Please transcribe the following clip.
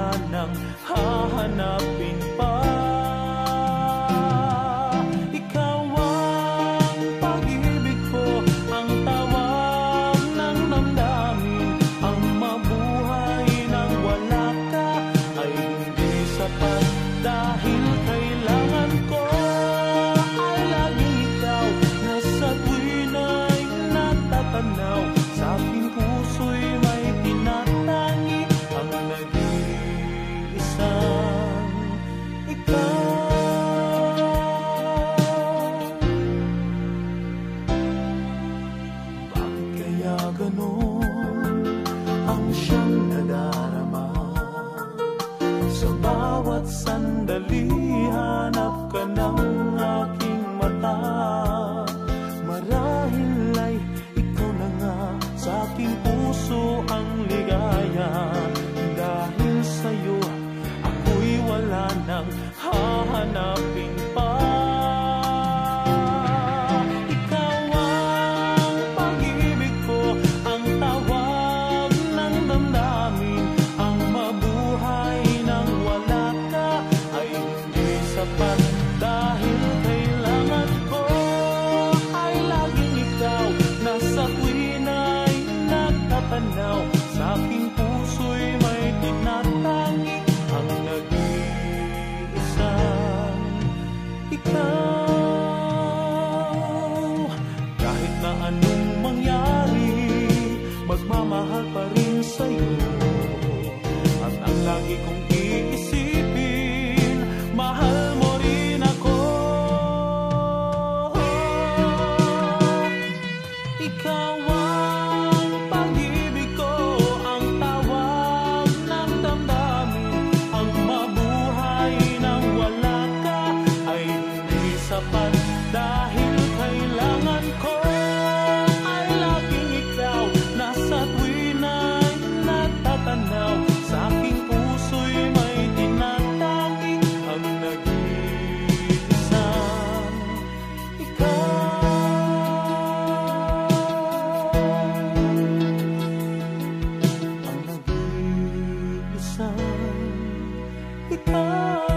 wala nang hahanapin pa ganon ang siyang nadarama sa bawat sandali. na anong mangyari Magmamahal pa rin sa'yo. At ang lagi kong kita